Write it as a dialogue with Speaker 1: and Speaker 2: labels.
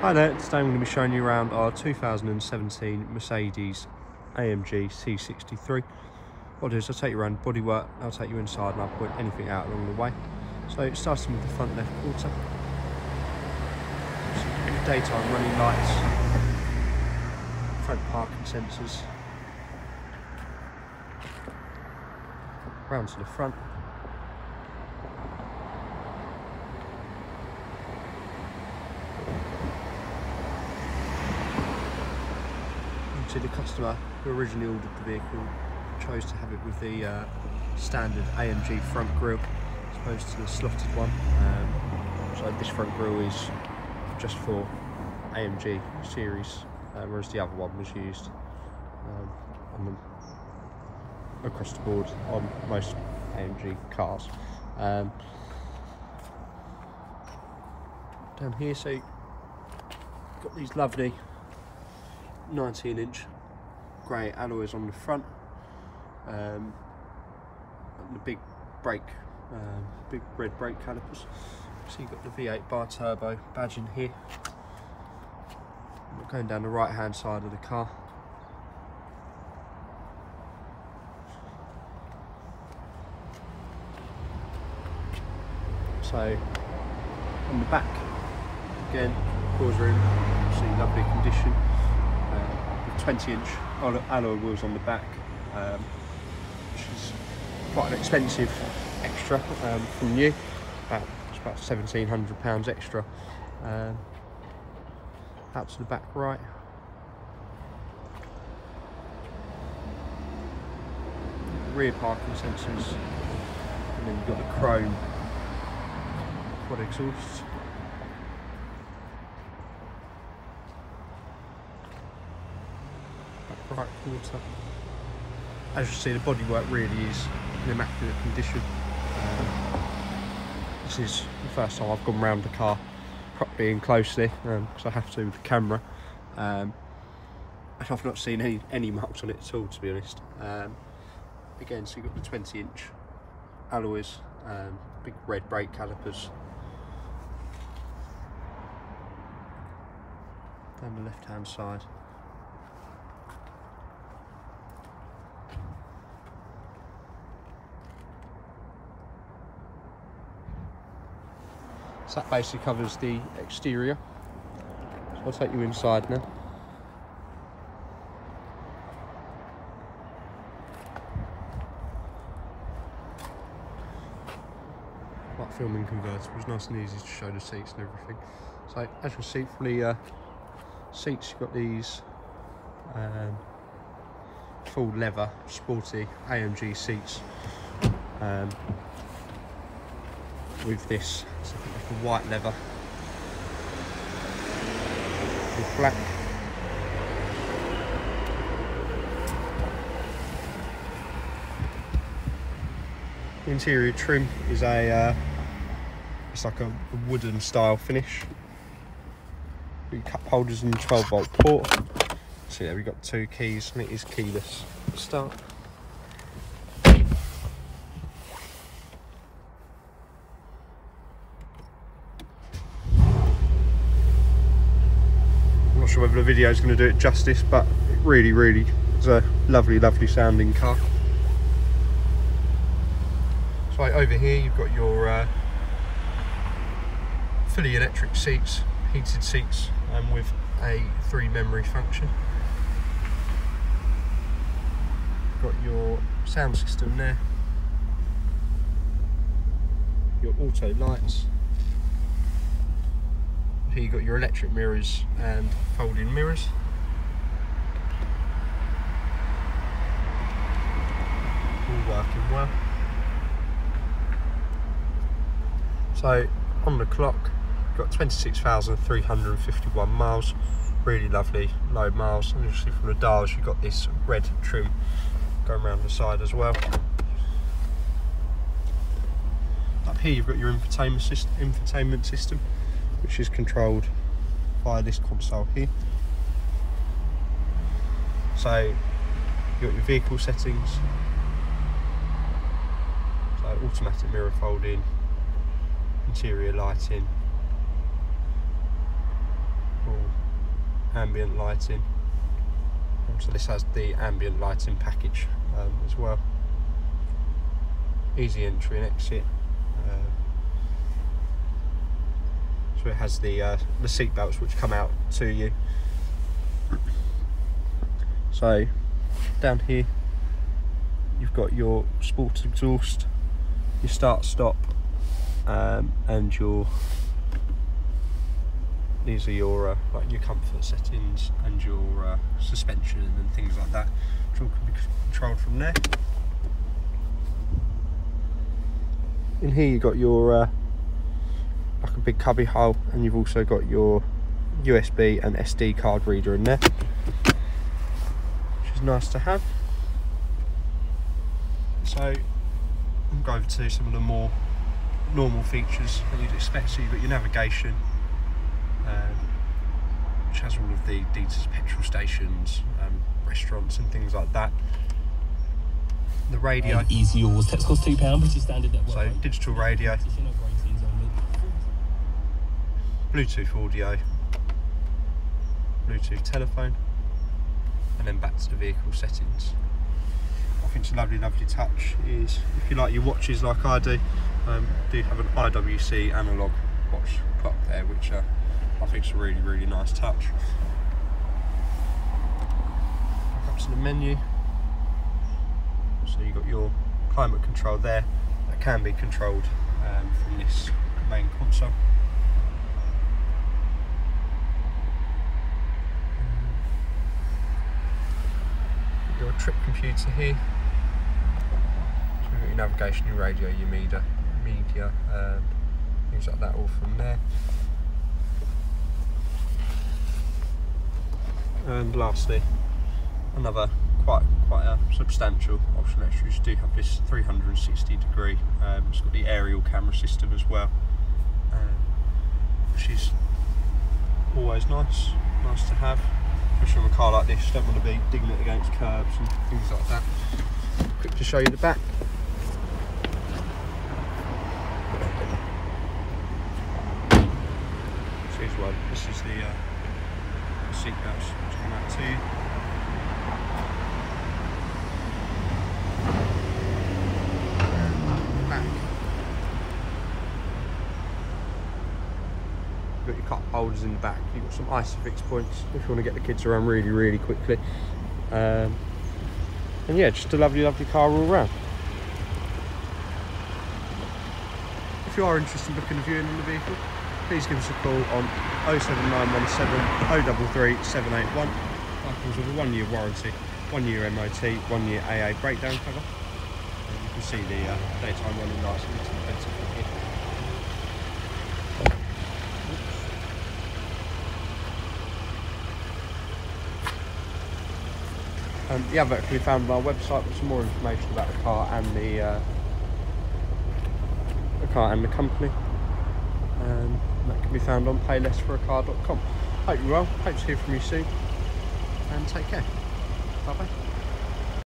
Speaker 1: Hi there, today I'm going to be showing you around our 2017 Mercedes AMG C63. What I'll do is I'll take you around bodywork, I'll take you inside and I'll point anything out along the way. So starting with the front left quarter. Daytime running lights, front parking sensors, round to the front. To the customer who originally ordered the vehicle chose to have it with the uh, standard AMG front grille as opposed to the slotted one. Um, so this front grille is just for AMG series, uh, whereas the other one was used um, the, across the board on most AMG cars. Um, down here, so got these lovely 19 inch grey alloys on the front um, the big brake um, big red brake calipers. So you've got the V8 bi-turbo badge in here. We're going down the right hand side of the car. So on the back again cause room see lovely condition 20 inch alloy wheels on the back, um, which is quite an expensive extra um, from new. About, it's about 1700 pounds extra. Um, out to the back right. Rear parking sensors, and then you've got the chrome quad exhausts. Right quarter. As you see, the bodywork really is in immaculate condition. Um, this is the first time I've gone round the car properly and closely because um, I have to with the camera. Um, and I've not seen any, any marks on it at all, to be honest. Um, again, so you've got the 20 inch alloys, um, big red brake calipers. Down the left hand side. So that basically covers the exterior. So I'll take you inside now. Like filming convertibles, nice and easy to show the seats and everything. So as you see from the uh, seats, you've got these um, full leather, sporty AMG seats. Um, with this. So like a white leather with black. The interior trim is a uh, it's like a, wooden style finish. cup holders and 12 volt port. So yeah, we've got two keys and it is keyless start. Not sure whether the video is going to do it justice, but it really, really is a lovely, lovely sounding car. So over here you've got your uh, fully electric seats, heated seats, and with a three memory function. Got your sound system there, your auto lights, here you've got your electric mirrors and folding mirrors. All working well. So on the clock, got 26,351 miles. Really lovely low miles. And see from the dials, you've got this red trim going around the side as well. Up here, you've got your infotainment system. Infotainment system which is controlled by this console here. So you've got your vehicle settings, so automatic mirror folding, interior lighting, ambient lighting. Um, so this has the ambient lighting package um, as well. Easy entry and exit. Uh, so it has the uh, the seat belts which come out to you. So down here you've got your sports exhaust, your start stop, um, and your these are your uh, like your comfort settings and your uh, suspension and things like that, which all can be controlled from there. In here you've got your uh, a big cubby hole, and you've also got your USB and SD card reader in there, which is nice to have. So I'll go over to some of the more normal features that you'd expect. So you've got your navigation, um, which has all of the details petrol stations, um, restaurants and things like that. The radio.
Speaker 2: Easy yours. Text costs two pound, British standard network.
Speaker 1: So digital radio, Bluetooth audio, Bluetooth telephone, and then back to the vehicle settings. I think it's a lovely, lovely touch is if you like your watches like I do, um, do have an IWC analog watch clock there, which uh, I think is a really, really nice touch. Back up to the menu. So you've got your climate control there that can be controlled um, from this main console. your trip computer here. So you've got your navigation, your radio, your media, media, um, things like that all from there. And lastly, another quite quite a substantial option extra. You do have this 360 degree. Um, it's got the aerial camera system as well, um, which is always nice, nice to have especially on a car like this, you don't want to be digging it against curbs and things like that. Quick to show you the back. So here's one. This is the, uh, seat belts which come out too. Back. You've got your cup holders in the back. You've got some Isofix points if you want to get the kids around really, really quickly. Um, and yeah, just a lovely, lovely car all round. If you are interested in booking a viewing on the vehicle, please give us a call on 07917 033 781. That comes with a one year warranty, one year MOT, one year AA breakdown cover. And you can see the uh, daytime running lights a little better from here. Um, the advert can be found on our website with some more information about the car and the uh, the car and the company. Um, that can be found on paylessforacar.com. Hope you're well. Hope to hear from you soon. And take care. Bye bye.